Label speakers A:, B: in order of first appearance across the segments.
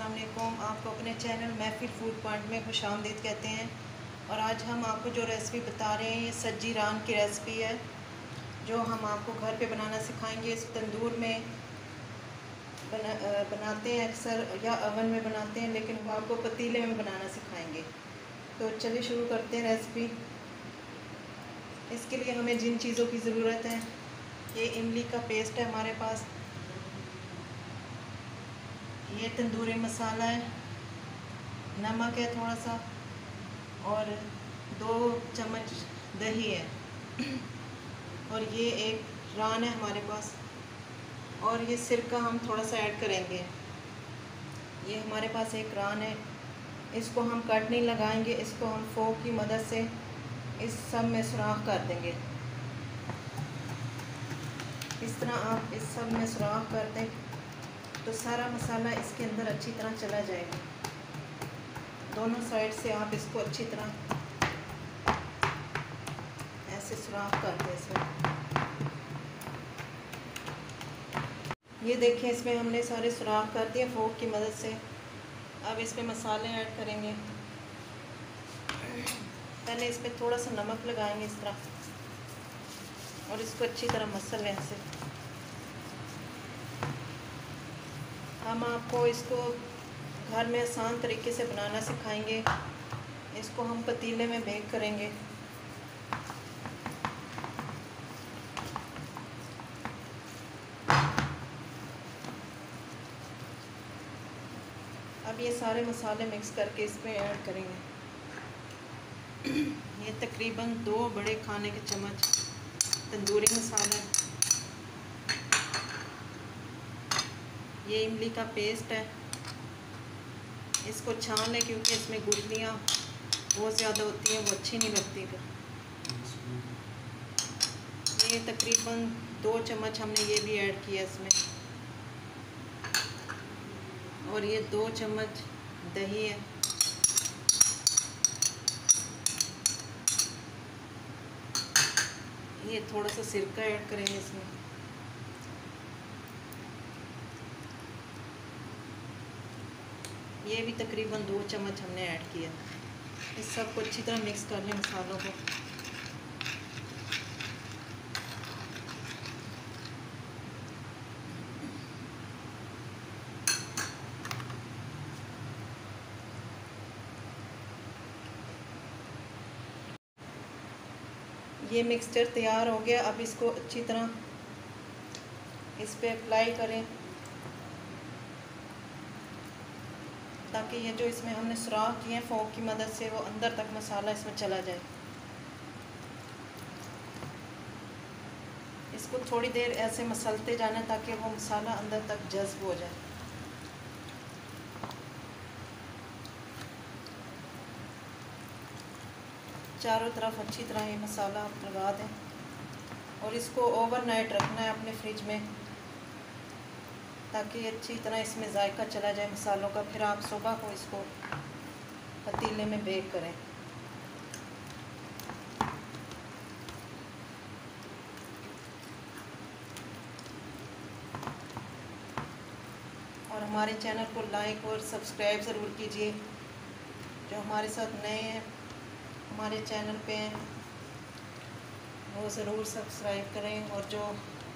A: अस्सलाम आपको अपने चैनल महफिल फ़ूड पॉइंट में खुश आमदीद कहते हैं। और आज हम आपको जो रेसिपी बता रहे हैं, ये सज्जी रान की रेसिपी है, जो हम आपको घर पे बनाना सिखाएँगे। इस तंदूर में बना बनाते हैं अक्सर, या अवन में बनाते हैं, लेकिन हम आपको पतीले में बनाना सिखाएँगे। तो चलिए शुरू करते हैं रेसिपी। इसके लिए हमें जिन चीज़ों की ज़रूरत है, ये इमली का पेस्ट है हमारे पास। ये तंदूरी मसाला है, नमक है थोड़ा सा और दो चम्मच दही है। और ये एक रान है हमारे पास, और ये सिरका हम थोड़ा सा ऐड करेंगे। ये हमारे पास एक रान है, इसको हम कट नहीं लगाएँगे, इसको हम फोक की मदद से इस सब में सुराख कर देंगे। इस तरह आप इस सब में सुराख कर दें। तो सारा मसाला इसके अंदर अच्छी तरह चला जाएगा। दोनों साइड से आप इसको अच्छी तरह ऐसे सुराख कर दें इसमें। ये देखें, इसमें हमने सारे सुराख कर दिए, फोक की मदद से। अब इसमें मसाले ऐड करेंगे। पहले इसमें थोड़ा सा नमक लगाएँगे इस तरह। और इसको अच्छी तरह मसल लें ऐसे। हम आपको इसको घर में आसान तरीके से बनाना सिखाएँगे। इसको हम पतीले में बेक करेंगे। अब ये सारे मसाले मिक्स करके इसमें ऐड करेंगे। ये तकरीबन दो बड़े खाने के चम्मच तंदूरी मसाला। ये इमली का पेस्ट है। इसको छान लें क्योंकि इसमें गुठलियाँ बहुत ज़्यादा होती हैं, वो अच्छी नहीं लगती फिर। ये तकरीबन दो चम्मच हमने ये भी ऐड किया इसमें। और ये दो चम्मच दही है। ये थोड़ा सा सिरका ऐड करेंगे इसमें। ये भी तकरीबन दो चम्मच हमने ऐड किया इस सबको अच्छी तरह मिक्स कर लें मसालों को। ये मिक्सचर तैयार हो गया। अब इसको अच्छी तरह इस पर अप्लाई करें। ताकि ये जो इसमें हमने सुराख किए हैं, फोक की मदद से वो अंदर तक मसाला इसमें चला जाए। इसको थोड़ी देर ऐसे मसलते जाना ताकि वो मसाला अंदर तक जज्ब हो जाए। चारों तरफ़ अच्छी तरह ये मसाला आप लगा दें। और इसको ओवरनाइट रखना है अपने फ्रिज में। ताकि अच्छी तरह इसमें जायका चला जाए मसालों का, फिर आप सुबह को इसको पतीले में बेक करें। और हमारे चैनल को लाइक और सब्सक्राइब ज़रूर कीजिए। जो हमारे साथ नए हैं, हमारे चैनल पे हैं, वो ज़रूर सब्सक्राइब करें और जो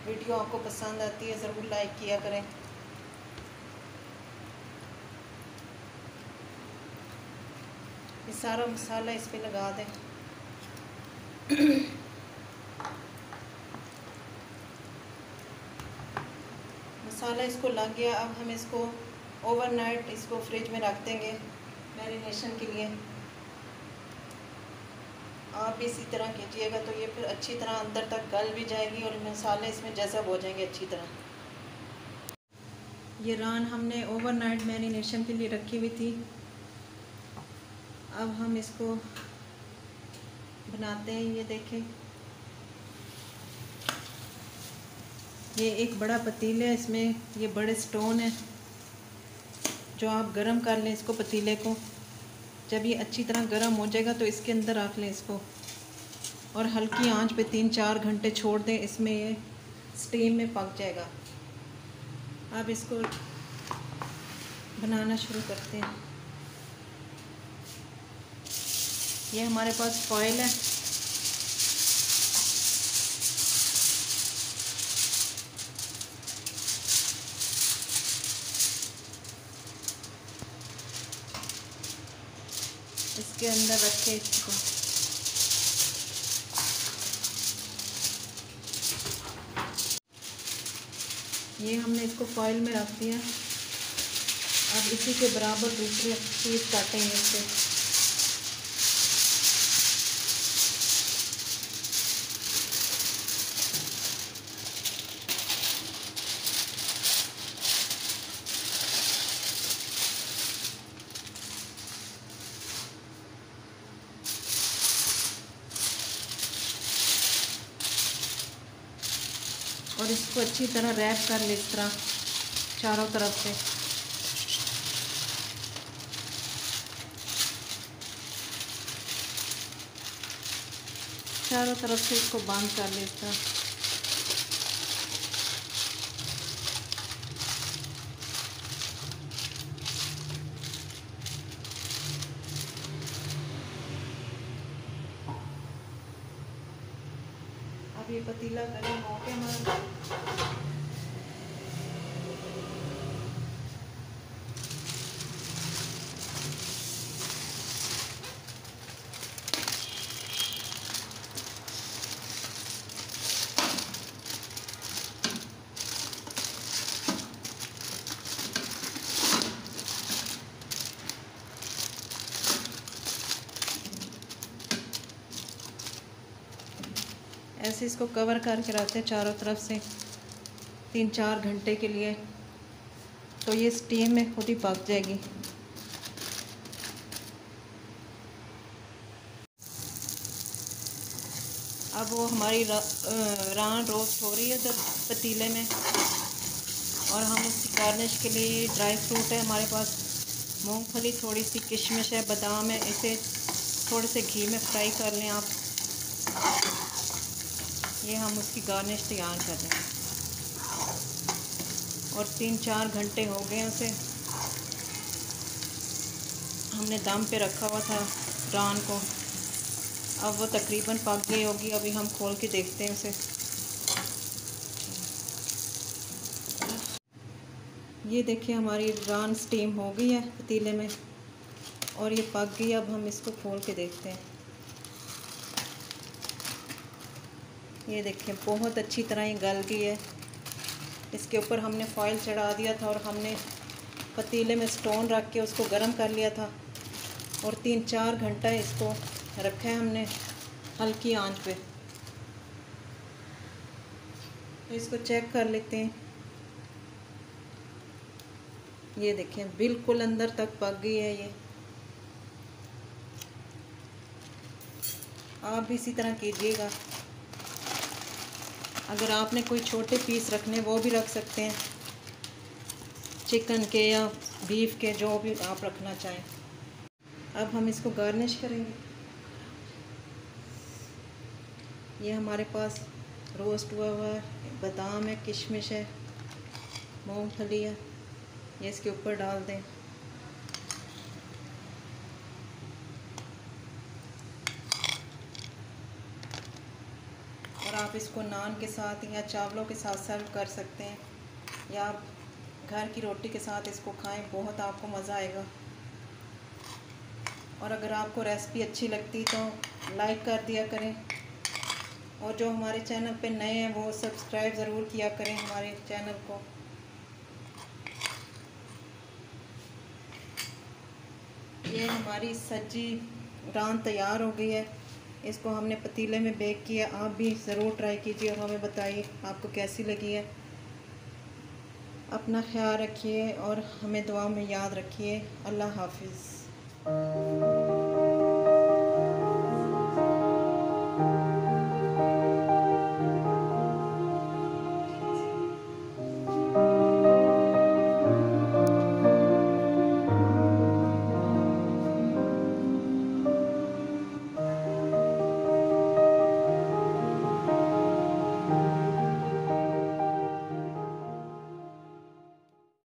A: वीडियो आपको पसंद आती है, ज़रूर लाइक किया करें। सारा मसाला इस पर लगा दें। मसाला इसको लग गया। अब हम इसको ओवरनाइट इसको फ्रिज में रख देंगे मैरिनेशन के लिए। आप इसी तरह कीजिएगा तो ये फिर अच्छी तरह अंदर तक गल भी जाएगी और मसाले इसमें जज़ब हो जाएँगे अच्छी तरह। ये रान हमने ओवरनाइट मैरिनेशन के लिए रखी हुई थी। अब हम इसको बनाते हैं, ये देखें। ये एक बड़ा पतीला है, इसमें ये बड़े स्टोन है, जो आप गरम कर लें इसको पतीले को। जब ये अच्छी तरह गरम हो जाएगा तो इसके अंदर रख लें इसको। और हल्की आँच पे तीन चार घंटे छोड़ दें, इसमें ये स्टीम में पक जाएगा। अब इसको बनाना शुरू करते हैं। ये हमारे पास फॉइल है। इसके अंदर रखे इसको। ये हमने इसको फॉइल में रख दिया। अब इसी के बराबर दूसरे पीस काटेंगे इससे और इसको अच्छी तरह रैप कर ले इस तरह, चारों तरफ़ से। चारों तरफ़ से इसको बाँध कर ले इस तरह। ये पतीला गर्म हो गया हमारा ऐसे इसको कवर करके रखते हैं चारों तरफ़ से, तीन चार घंटे के लिए। तो ये स्टीम में खुद ही पक जाएगी। अब वो हमारी रान रोस्ट हो रही है उधर पतीले में। और हम उसकी गार्निश के लिए ड्राई फ्रूट है हमारे पास। मूंगफली थोड़ी सी किशमिश है, बादाम है, इसे थोड़े से घी में फ्राई कर लें आप। ये हम उसकी गार्निश तैयार कर रहे हैं। और तीन चार घंटे हो गए उसे। हमने दम पे रखा हुआ था रान को। अब वो तकरीबन पक गई होगी। अभी हम खोल के देखते हैं उसे। ये देखिए, हमारी रान स्टीम हो गई है पतीले में। और ये पक गई अब हम इसको खोल के देखते हैं। ये देखिए, बहुत अच्छी तरह ये गल गई है। इसके ऊपर हमने फॉइल चढ़ा दिया था और हमने पतीले में स्टोन रख के उसको गर्म कर लिया था। और तीन चार घंटा इसको रखा है हमने हल्की आँच पे। तो इसको चेक कर लेते हैं। ये देखें बिल्कुल अंदर तक पक गई है ये। आप भी इसी तरह कीजिएगा। अगर आपने कोई छोटे पीस रखने, वो भी रख सकते हैं। चिकन के या बीफ के, जो भी आप रखना चाहें। अब हम इसको गार्निश करेंगे। ये हमारे पास रोस्ट हुआ हुआ है। बादाम है, किशमिश है, मूँगफली है। ये इसके ऊपर डाल दें और आप इसको नान के साथ या चावलों के साथ सर्व कर सकते हैं। या आप घर की रोटी के साथ इसको खाएँ, बहुत आपको मज़ा आएगा। और अगर आपको रेसिपी अच्छी लगती तो लाइक कर दिया करें। और जो हमारे चैनल पे नए हैं, वो सब्सक्राइब ज़रूर किया करें हमारे चैनल को। ये हमारी सज्जी रान तैयार हो गई है। इसको हमने पतीले में बेक किया। आप भी ज़रूर ट्राई कीजिए और हमें बताइए आपको कैसी लगी है। अपना ख्याल रखिए और हमें दुआ में याद रखिए। अल्लाह हाफिज़।